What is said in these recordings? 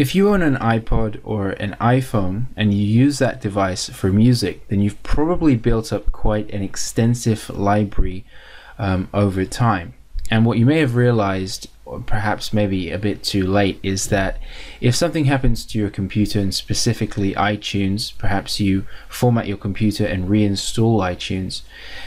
If you own an iPod or an iPhone and you use that device for music, then you've probably built up quite an extensive library um, over time. And what you may have realized, perhaps maybe a bit too late, is that if something happens to your computer and specifically iTunes, perhaps you format your computer and reinstall iTunes,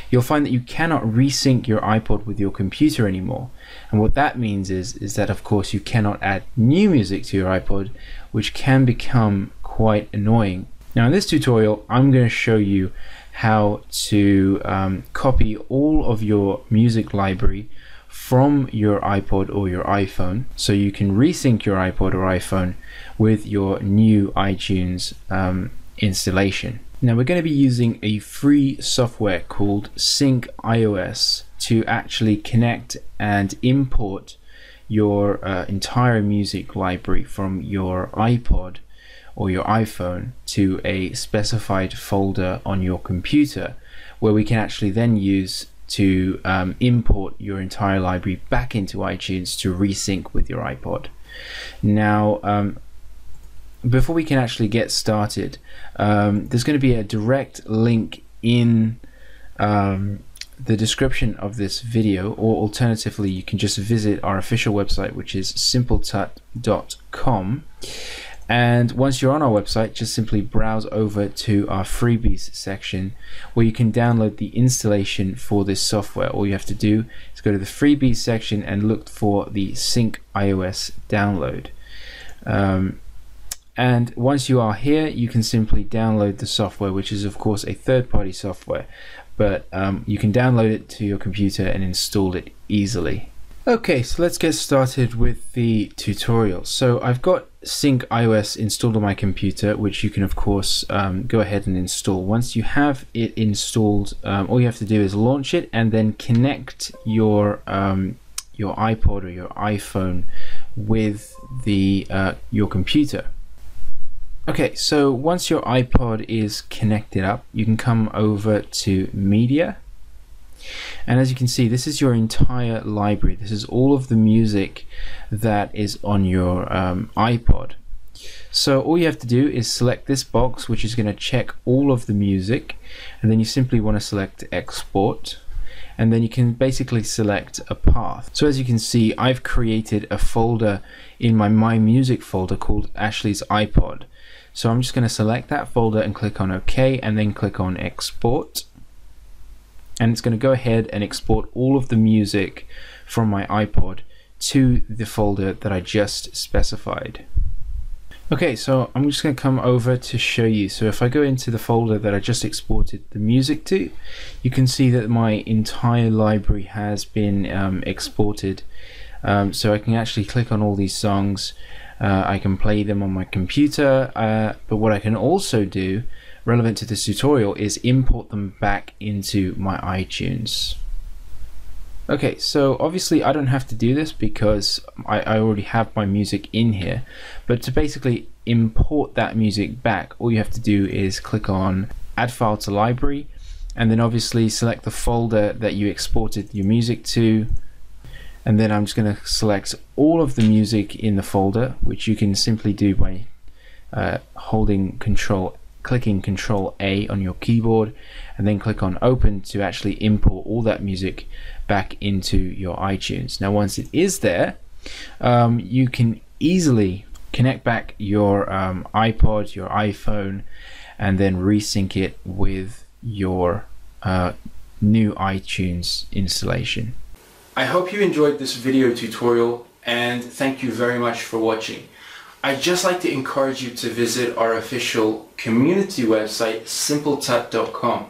you'll find that you cannot resync your iPod with your computer anymore. And what that means is, is that of course you cannot add new music to your iPod, which can become quite annoying. Now in this tutorial, I'm going to show you how to um, copy all of your music library from your iPod or your iPhone so you can resync your iPod or iPhone with your new iTunes um, installation. Now we're going to be using a free software called Sync iOS to actually connect and import your uh, entire music library from your iPod or your iPhone to a specified folder on your computer where we can actually then use to um, import your entire library back into iTunes to resync with your iPod. Now, um, before we can actually get started, um, there's going to be a direct link in um, the description of this video, or alternatively, you can just visit our official website, which is simpletut.com. And once you're on our website, just simply browse over to our freebies section where you can download the installation for this software. All you have to do is go to the freebies section and look for the Sync iOS download. Um, and once you are here, you can simply download the software, which is of course a third-party software, but um, you can download it to your computer and install it easily. Okay, so let's get started with the tutorial. So I've got SyncIOS installed on my computer, which you can of course um, go ahead and install. Once you have it installed, um, all you have to do is launch it and then connect your um, your iPod or your iPhone with the uh, your computer. Okay, so once your iPod is connected up, you can come over to Media. And as you can see, this is your entire library. This is all of the music that is on your um, iPod. So all you have to do is select this box, which is going to check all of the music. And then you simply want to select Export. And then you can basically select a path. So as you can see, I've created a folder in my My Music folder called Ashley's iPod. So I'm just going to select that folder and click on OK and then click on export. And it's going to go ahead and export all of the music from my iPod to the folder that I just specified. Okay, so I'm just going to come over to show you. So if I go into the folder that I just exported the music to, you can see that my entire library has been um, exported. Um, so I can actually click on all these songs uh, I can play them on my computer, uh, but what I can also do, relevant to this tutorial, is import them back into my iTunes. Okay, so obviously I don't have to do this because I, I, already have my music in here, but to basically import that music back, all you have to do is click on Add File to Library, and then obviously select the folder that you exported your music to, and then I'm just going to select all of the music in the folder which you can simply do by uh, holding control clicking control A on your keyboard and then click on open to actually import all that music back into your iTunes now once it is there um, you can easily connect back your um, iPod your iPhone and then resync it with your uh, new iTunes installation I hope you enjoyed this video tutorial and thank you very much for watching. I'd just like to encourage you to visit our official community website simpletut.com.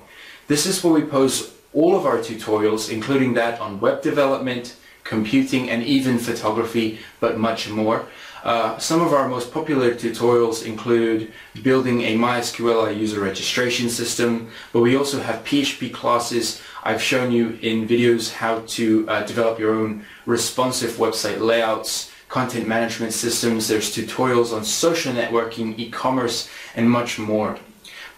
This is where we post all of our tutorials including that on web development, computing and even photography but much more. Uh, some of our most popular tutorials include building a MySQL user registration system, but we also have PHP classes. I've shown you in videos how to uh, develop your own responsive website layouts, content management systems, there's tutorials on social networking, e-commerce, and much more.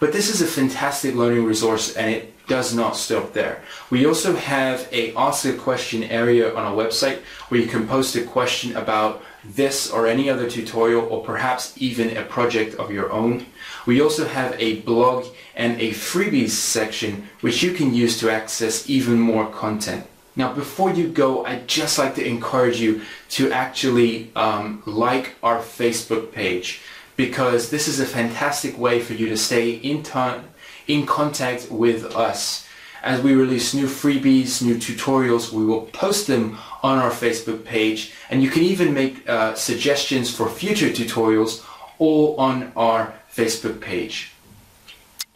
But this is a fantastic learning resource and it does not stop there. We also have a ask a question area on our website where you can post a question about this or any other tutorial or perhaps even a project of your own. We also have a blog and a freebies section which you can use to access even more content. Now before you go, I'd just like to encourage you to actually um, like our Facebook page because this is a fantastic way for you to stay in, in contact with us. As we release new freebies, new tutorials, we will post them on our Facebook page and you can even make uh, suggestions for future tutorials all on our Facebook page.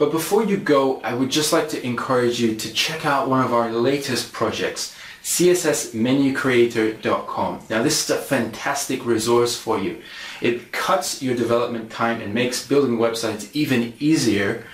But before you go, I would just like to encourage you to check out one of our latest projects, cssmenucreator.com. Now this is a fantastic resource for you. It cuts your development time and makes building websites even easier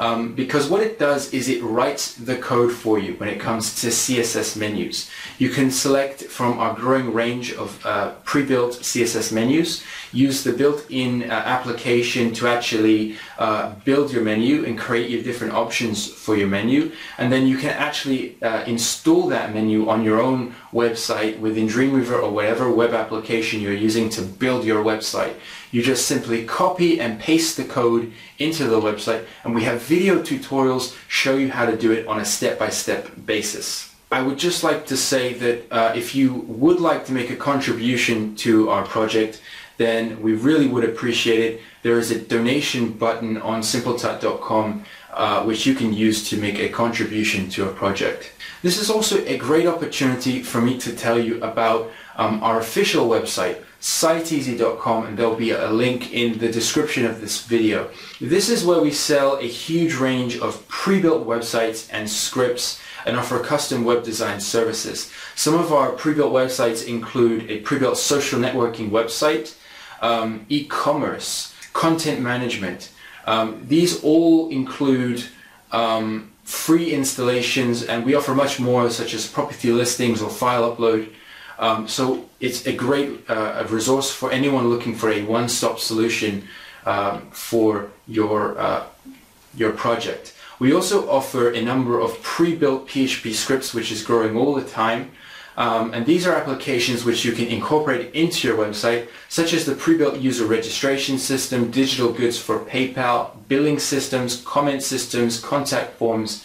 um, because what it does is it writes the code for you when it comes to CSS menus. You can select from our growing range of uh, pre-built CSS menus, use the built-in uh, application to actually uh, build your menu and create your different options for your menu, and then you can actually uh, install that menu on your own website within Dreamweaver or whatever web application you're using to build your website. You just simply copy and paste the code into the website and we have video tutorials show you how to do it on a step-by-step -step basis. I would just like to say that uh, if you would like to make a contribution to our project, then we really would appreciate it. There is a donation button on simpletut.com uh, which you can use to make a contribution to a project. This is also a great opportunity for me to tell you about um, our official website, siteezy.com and there'll be a link in the description of this video. This is where we sell a huge range of pre-built websites and scripts and offer custom web design services. Some of our pre-built websites include a pre-built social networking website, um, e-commerce, content management. Um, these all include um, free installations and we offer much more such as property listings or file upload um, so it's a great uh, resource for anyone looking for a one-stop solution um, for your, uh, your project. We also offer a number of pre-built PHP scripts which is growing all the time. Um, and these are applications which you can incorporate into your website, such as the pre-built user registration system, digital goods for PayPal, billing systems, comment systems, contact forms,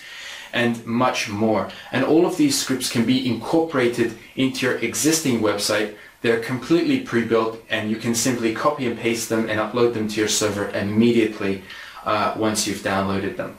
and much more. And all of these scripts can be incorporated into your existing website. They're completely pre-built and you can simply copy and paste them and upload them to your server immediately uh, once you've downloaded them.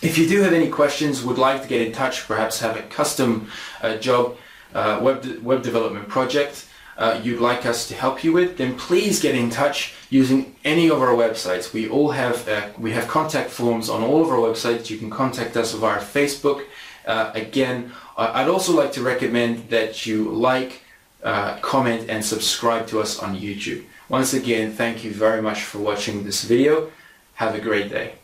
If you do have any questions, would like to get in touch, perhaps have a custom uh, job, uh, web, de web development project, uh, you'd like us to help you with, then please get in touch using any of our websites. We all have uh, we have contact forms on all of our websites. You can contact us via Facebook. Uh, again, I'd also like to recommend that you like, uh, comment, and subscribe to us on YouTube. Once again, thank you very much for watching this video. Have a great day.